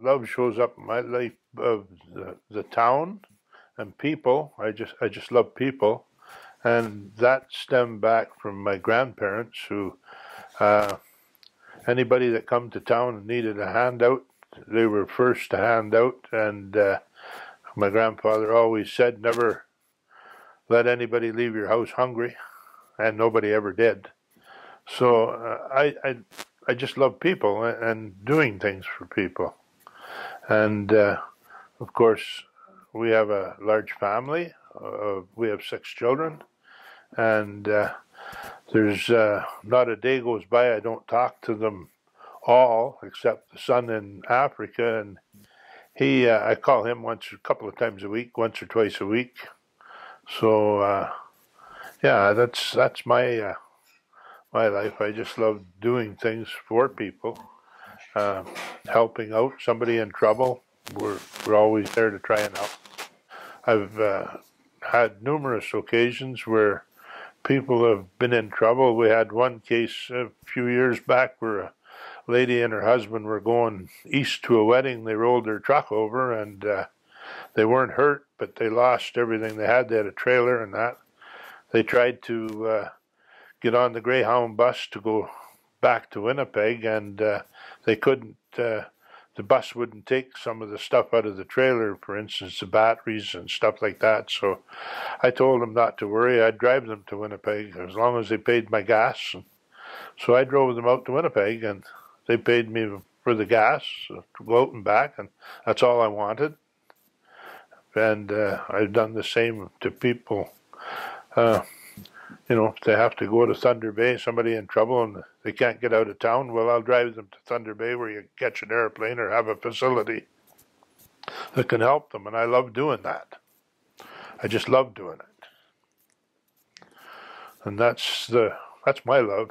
Love shows up in my life of the, the town and people. I just I just love people, and that stemmed back from my grandparents who. Uh, anybody that come to town and needed a handout, they were first to hand out. And uh, my grandfather always said, never let anybody leave your house hungry, and nobody ever did. So uh, I, I, I just love people and doing things for people. And uh, of course, we have a large family. Uh, we have six children, and uh, there's uh, not a day goes by I don't talk to them all, except the son in Africa, and he uh, I call him once a couple of times a week, once or twice a week. So uh, yeah, that's that's my my life. I just love doing things for people, uh, helping out somebody in trouble. We're we're always there to try and help. I've uh, had numerous occasions where people have been in trouble. We had one case a few years back where a lady and her husband were going east to a wedding. They rolled their truck over and uh, they weren't hurt, but they lost everything they had. They had a trailer and that. They tried to uh, get on the Greyhound bus to go back to Winnipeg, and uh, they couldn't. Uh, the bus wouldn't take some of the stuff out of the trailer, for instance, the batteries and stuff like that. So I told them not to worry. I'd drive them to Winnipeg as long as they paid my gas. And so I drove them out to Winnipeg, and they paid me for the gas to go out and back, and that's all I wanted. And uh, I've done the same to people. Uh, you know, if they have to go to Thunder Bay, somebody in trouble and they can't get out of town, well, I'll drive them to Thunder Bay where you catch an airplane or have a facility that can help them. And I love doing that. I just love doing it. And that's the that's my love.